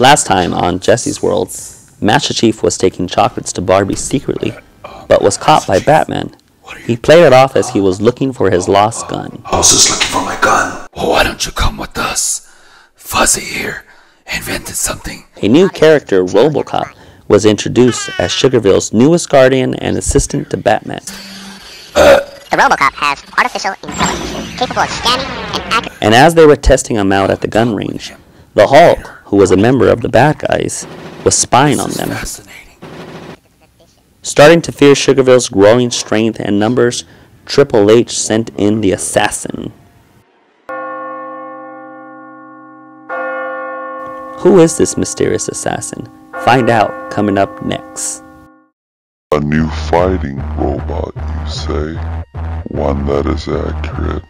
Last time on Jesse's World, Master Chief was taking chocolates to Barbie secretly, but was caught by Batman. He played it off as he was looking for his lost gun. I was just looking for my gun. Well, why don't you come with us? Fuzzy here invented something. A new character, Robocop, was introduced as Sugarville's newest guardian and assistant to Batman. The Robocop has artificial intelligence capable of scanning and accurately And as they were testing him out at the gun range, the Hulk, who was a member of the Bad Guys, was spying on them. Starting to fear Sugarville's growing strength and numbers, Triple H sent in the assassin. Who is this mysterious assassin? Find out coming up next. A new fighting robot, you say? One that is accurate.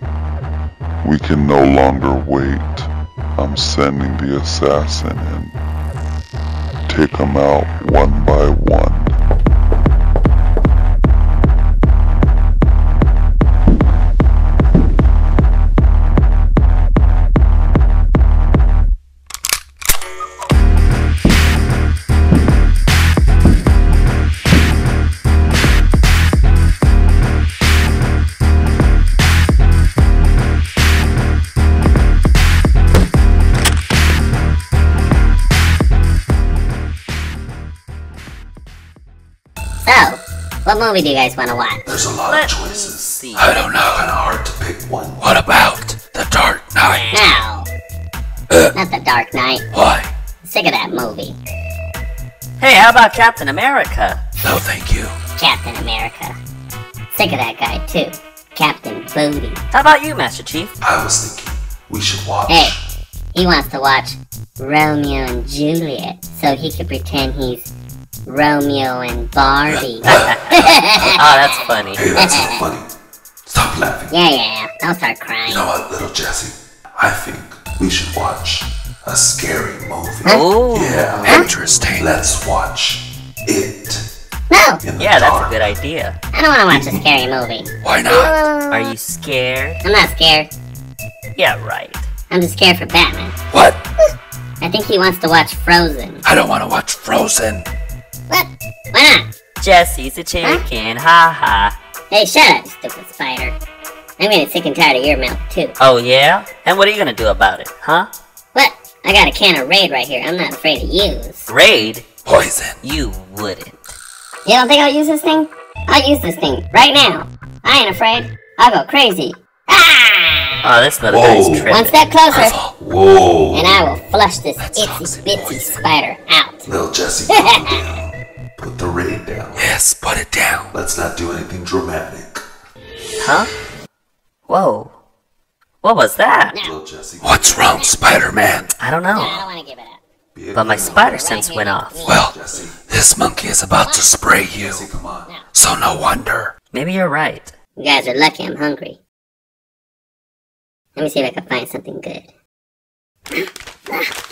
We can no longer wait. I'm sending the assassin in. Take him out one by one. Movie do you guys want to watch? There's a lot Let of choices. see. I don't know. Kind of hard to pick one. What about The Dark Knight? No. Uh. Not The Dark Knight. Why? Sick of that movie. Hey, how about Captain America? No, thank you. Captain America. Sick of that guy, too. Captain Booty. How about you, Master Chief? I was thinking we should watch. Hey, he wants to watch Romeo and Juliet so he could pretend he's Romeo and Barbie. Oh, ah, that's funny. Hey, that's not funny. Stop laughing. yeah, yeah, yeah. Don't start crying. You know what, little Jesse? I think we should watch a scary movie. Ooh. Yeah, interesting. Let's watch it. No, In the Yeah, that's a good idea. I don't want to watch a scary movie. Why not? Uh, Are you scared? I'm not scared. Yeah, right. I'm just scared for Batman. What? I think he wants to watch Frozen. I don't want to watch Frozen. What? Why not? Jesse's a chicken, ha ha. Hey, shut up, you stupid spider. I'm getting sick and tired of your mouth, too. Oh, yeah? And what are you gonna do about it, huh? What? I got a can of Raid right here. I'm not afraid to use. Raid? Poison. You wouldn't. You don't think I'll use this thing? I'll use this thing right now. I ain't afraid. I'll go crazy. Ah! Oh, this little Whoa. guy's One tripping. step closer, Whoa. and I will flush this That's itsy bitsy poison. spider out. Little Jesse, calm down. Put the raid down. Yes, put it down. Let's not do anything dramatic. Huh? Whoa. What was that? Little Jesse. What's wrong, Spider-Man? I don't I know. don't want to give it up. But my spider sense went off. Well, this monkey is about to spray you. Come on. So no wonder. Maybe you're right. You guys are lucky I'm hungry. Let me see if I can find something good. Ah.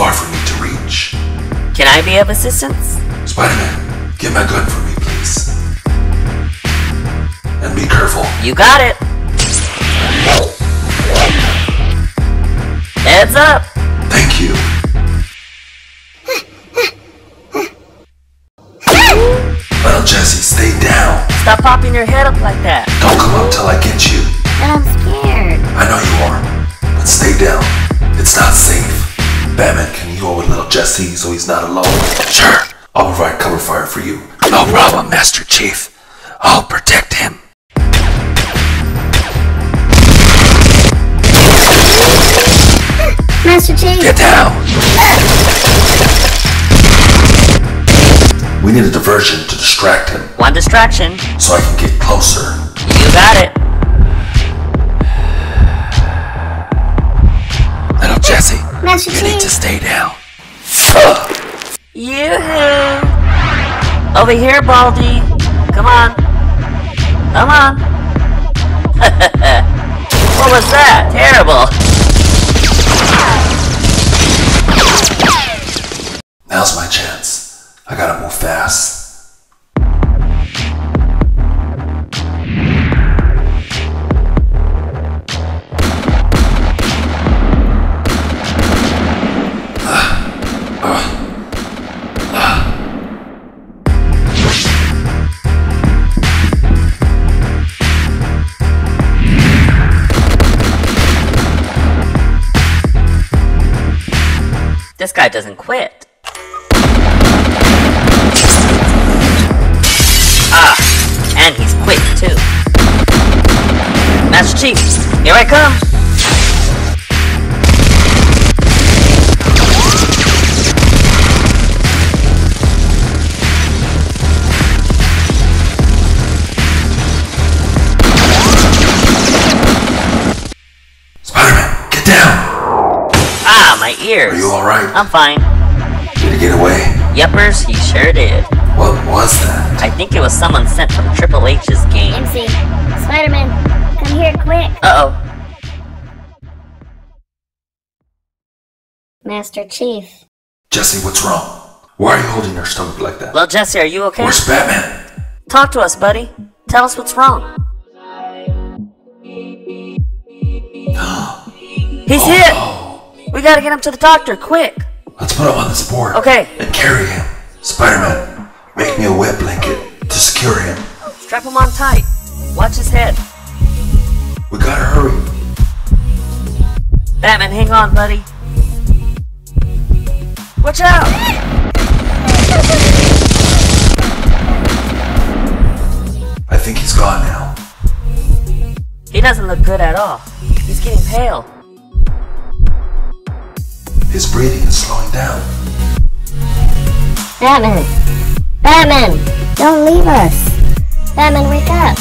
Far for me to reach. Can I be of assistance? Spider-Man, get my gun for me, please. And be careful. You got it. Heads up. Thank you. Well, Jesse, stay down. Stop popping your head up like that. Don't come up till I get you. But I'm scared. I know you are, but stay down. It's not safe. Batman, Jesse so he's not alone. Sure. I'll provide cover fire for you. No problem, Master Chief. I'll protect him. Master Chief! Get down! We need a diversion to distract him. One distraction. So I can get closer. You got it. Little Jesse, Master you Chief. need to stay down. Yoo-hoo! Over here, Baldy. Come on. Come on. what was that? Terrible. This guy doesn't quit. Ah, and he's quick too. Master Chief, here I come. Ears. Are you alright? I'm fine. Did he get away? Yuppers, he sure did. What was that? I think it was someone sent from Triple H's game. MC, Spider-Man, come here quick. Uh-oh. Master Chief. Jesse, what's wrong? Why are you holding your stomach like that? Well, Jesse, are you okay? Where's Batman? Talk to us, buddy. Tell us what's wrong. We gotta get him to the doctor, quick! Let's put him on this board. Okay. And carry him. Spider-Man, make me a wet blanket to secure him. Strap him on tight. Watch his head. We gotta hurry. Batman, hang on, buddy. Watch out! I think he's gone now. He doesn't look good at all. He's getting pale. His breathing is slowing down. Batman! Batman! Don't leave us! Batman, wake up!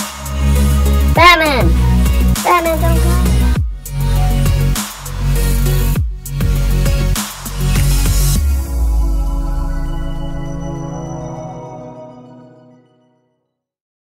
Batman!